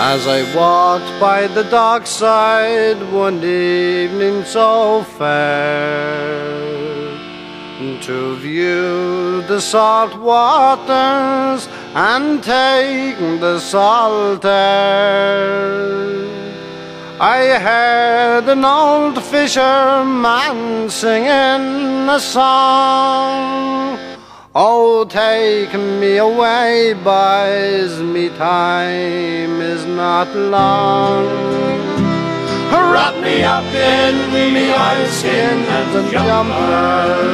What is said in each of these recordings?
As I walked by the dockside one evening so fair to view the salt waters and take the salt air. I heard an old fisherman singing a song. Oh, take me away, boys, me time is not long. Wrap me up in me oilskin and a jumper.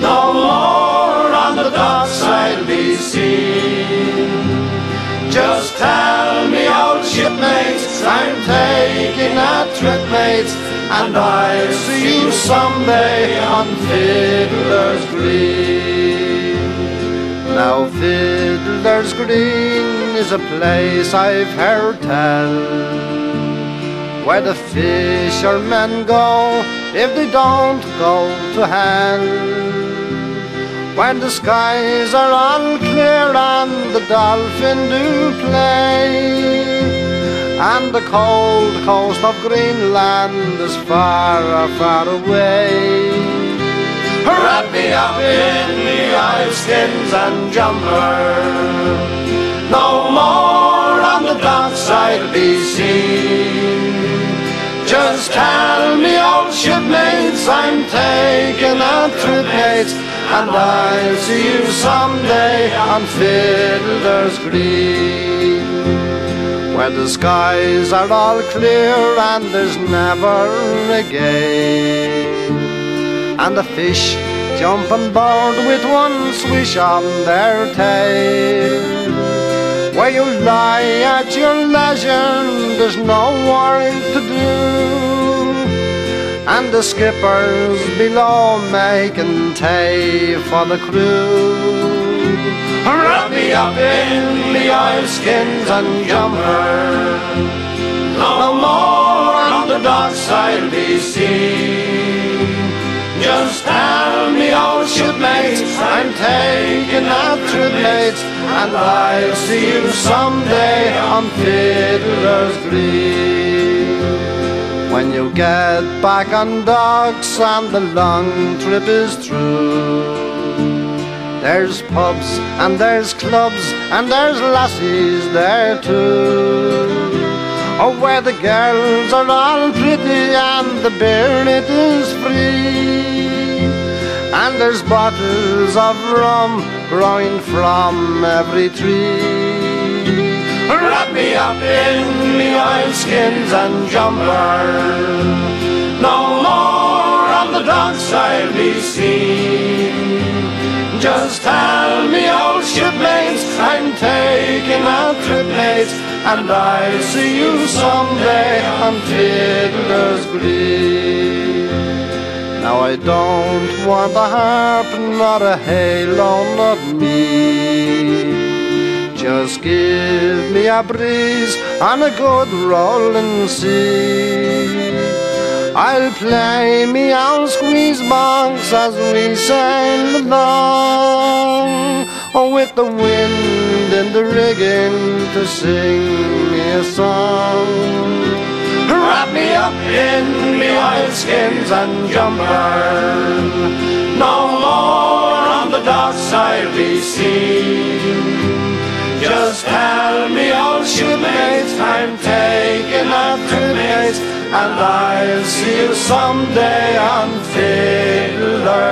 No more on the dark dockside be seen. Just tell me, old shipmates, I'm taking a trip, mates, and I'll see you someday on Fiddler's Green. Now Fiddler's Green is a place I've heard tell Where the fishermen go if they don't go to hell when the skies are all clear and the dolphin do play and the cold coast of Greenland is far, far away. Wrap me up in the oilskins and jumper. No more on the dockside be seen. Just tell me, old shipmates, I'm taking a trip, mates and I'll see you someday on Fiddler's Green. Where the skies are all clear and there's never a gale. And the fish jump on board with one swish on their tail. Where you lie at your leisure, there's no work to do and the skippers below making tea for the crew. Wrap me up in the oilskins and jumper. No more on the dockside be seen. Just tell me, shipmates, I'm taking a trip, mates, and I'll see you someday on Fiddler's Green. When you get back on docks and the long trip is through There's pubs and there's clubs and there's lassies there too Oh, where the girls are all pretty and the beer it is there's bottles of rum growing from every tree Wrap me up in me oilskins and jumper. No more on the dockside be seen. Just tell me, old shipmates, I'm taking a trip, mates, and I'll see you someday on Fiddler's Green. Now I don't want a harp, not a halo, not me. Just give me a breeze and a good rolling sea. I'll play me on squeeze box as we sail along, with the wind in the rigging to sing me a song. Up in me oilskins and jumper. No more on the dockside be seen. Just tell me, old shipmates, I'm taking to mates, and I'll see you someday on Fiddler.